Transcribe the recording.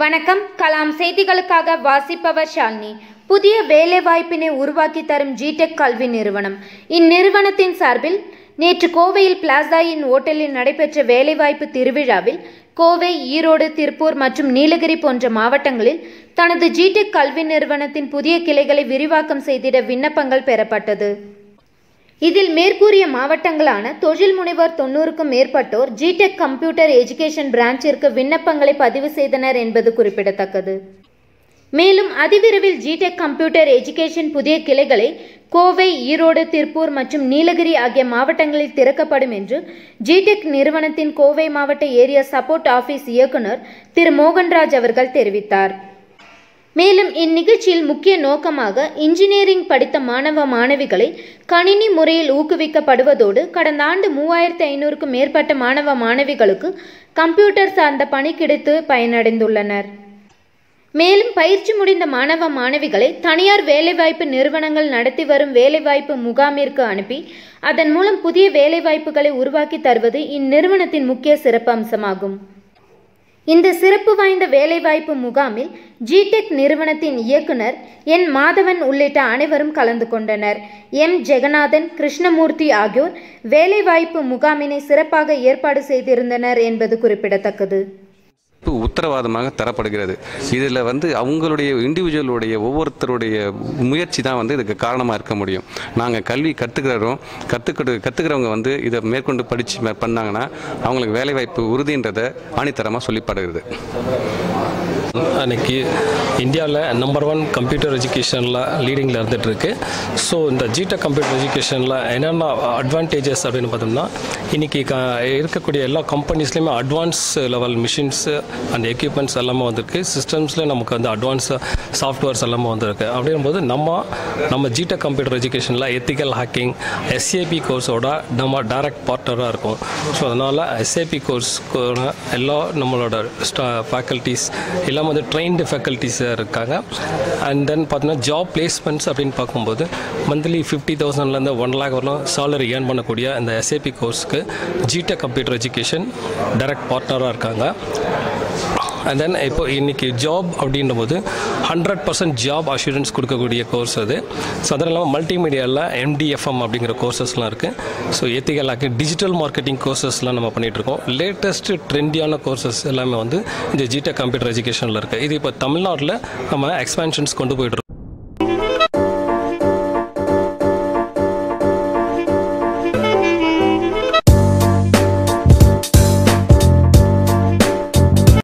வணக்கம். கலாம் செய்திகளுக்காக வாசிப்பவர் ஷாலினி. புதிய வேலைவாய்ப்பினை உருவாக்கி தரும் ஜிடெக் கல்வி நிறுவனம். இந்நிறுவனத்தின் சார்பில் நேற்று கோவையில் பிளாசாயின் ஓட்டலில் நடைபெற்ற வேலைவாய்ப்பு திருவிழாவில் கோவை ஈரோடு திருப்பூர் மற்றும் நீலகிரி போன்ற மாவட்டங்களில் தனது ஜிடெக் கல்வி நிறுவனத்தின் புதிய கிளைகளை விரிவாக்கம் செய்திட விண்ணப்பங்கள் பெறப்பட்டது. இதில் மேற்கூறிய மாவட்டங்களான தொழில் முனைவர் தொண்ணூறுக்கும் மேற்பட்டோர் ஜிடெக் கம்ப்யூட்டர் எஜுகேஷன் பிரான்ச்சிற்கு விண்ணப்பங்களை பதிவு செய்தனர் என்பது குறிப்பிடத்தக்கது. மேலும் அதிவிரைவில் ஜிடெக் கம்ப்யூட்டர் எஜுகேஷன் புதிய கிளைகளை கோவை ஈரோடு திருப்பூர் மற்றும் நீலகிரி ஆகிய மாவட்டங்களில் திறக்கப்படும் என்று ஜிடெக் நிறுவனத்தின் கோவை மாவட்ட ஏரியா சப்போர்ட் ஆபீஸ் இயக்குனர் திரு மோகன்ராஜ் அவர்கள் தெரிவித்தார். மேலும் இந்நிகழ்ச்சியில் முக்கிய நோக்கமாக இன்ஜினியரிங் படித்த மாணவ மாணவிகளை கணினி முறையில் ஊக்குவிக்கப்படுவதோடு கடந்த ஆண்டு மூவாயிரத்து ஐநூறுக்கும் மேற்பட்ட மாணவ மாணவிகளுக்கு கம்ப்யூட்டர் சார்ந்த பணி கிடைத்து பயனடைந்துள்ளனர். மேலும் பயிற்சி முடிந்த மாணவ மாணவிகளை தனியார் வேலைவாய்ப்பு நிறுவனங்கள் நடத்தி வரும் வேலைவாய்ப்பு முகாமிற்கு அனுப்பி அதன் மூலம் புதிய வேலைவாய்ப்புகளை உருவாக்கி தருவது இந்நிறுவனத்தின் முக்கிய சிறப்பம்சமாகும் இந்த சிறப்பு வாய்ந்த வேலைவாய்ப்பு முகாமில் ஜிடெக் நிறுவனத்தின் இயக்குனர் என் மாதவன் உள்ளிட்ட அனைவரும் கலந்து கொண்டனர். எம். ஜெகநாதன் கிருஷ்ணமூர்த்தி ஆகியோர் வேலைவாய்ப்பு முகாமினை சிறப்பாக ஏற்பாடு செய்திருந்தனர் என்பது குறிப்பிடத்தக்கது. உத்தரவாதமாக தரப்படுகிறது. இதில் வந்து அவங்களுடைய இண்டிவிஜுவலுடைய ஒவ்வொருத்தருடைய முயற்சி தான் வந்து இதுக்கு காரணமாக இருக்க முடியும். நாங்கள் கல்வி கற்றுக்கிறோம் கற்றுக்கிட்டு கற்றுக்கிறவங்க வந்து இதை மேற்கொண்டு படித்து பண்ணாங்கன்னா அவங்களுக்கு வேலைவாய்ப்பு உறுதின்றதை ஆணித்தரமாக சொல்லிப்படுகிறது அன்னைக்கு இந்தியாவில் நம்பர் ஒன் கம்ப்யூட்டர் எஜுகேஷனில் லீடிங்கில் இருந்துகிட்ருக்கு ஸோ இந்த ஜிடெக் கம்ப்யூட்டர் எஜுகேஷனில் என்னென்ன அட்வான்டேஜஸ் அப்படின்னு பார்த்தோம்னா இன்றைக்கி க இருக்கக்கூடிய எல்லா கம்பெனிஸ்லேயுமே அட்வான்ஸ் லெவல் மிஷின்ஸு அந்த எக்யூப்மெண்ட்ஸ் எல்லாமே வந்திருக்கு. சிஸ்டம்ஸில் நமக்கு வந்து அட்வான்ஸ் சாஃப்ட்வேர்ஸ் எல்லாமே வந்திருக்கு. அப்படிங்கும்போது நம்ம நம்ம ஜிடெக் கம்ப்யூட்டர் எஜுகேஷனில் எத்திக்கல் ஹேக்கிங் எஸ்ஏபி கோர்ஸோட நம்ம டைரக்ட் பார்ட்னராக இருக்கும். ஸோ அதனால் எஸ்ஏபி கோர்ஸ்க்கு எல்லா நம்மளோட ஸ்டா ஃபேக்கல்ட்டிஸ் எல்லாம் வந்து ட்ரெயின்டு ஃபேக்கல்ட்டிஸாக இருக்காங்க. அண்ட் தென் பார்த்தீங்கன்னா ஜாப் பிளேஸ்மெண்ட்ஸ் அப்படின்னு பார்க்கும்போது மந்த்லி ஃபிஃப்டி தௌசண்ட்லேருந்து ஒன் லேக் வரலாம் சாலரி ஏர்ன் பண்ணக்கூடிய அந்த எஸ்ஏபி கோர்ஸ்க்கு ஜிடெக் கம்ப்யூட்டர் எஜுகேஷன் டைரக்ட் பார்ட்னராக இருக்காங்க. அண்ட் தென் இப்போ இன்றைக்கி ஜாப் அப்படின்ற போது ஹண்ட்ரட் பர்சன்ட் ஜாப் அஷூரன்ஸ் கொடுக்கக்கூடிய கோர்ஸ் அது. ஸோ அதெல்லாம் இல்லாமல் மல்டிமீடியாவில் எம்டிஎஃப்எம் அப்படிங்கிற கோர்சஸ்லாம் இருக்குது ஸோ எத்திக்கலாக்கு டிஜிட்டல் மார்க்கெட்டிங் கோர்சஸ்லாம் நம்ம பண்ணிகிட்ருக்கோம் லேட்டஸ்ட் ட்ரெண்டியான கோர்சஸ் எல்லாமே வந்து இந்த ஜிடெக் கம்ப்யூட்டர் எஜுகேஷனில் இருக்குது இது இப்போ தமிழ்நாட்டில் நம்ம எக்ஸ்பேன்ஷன்ஸ் கொண்டு போயிட்டு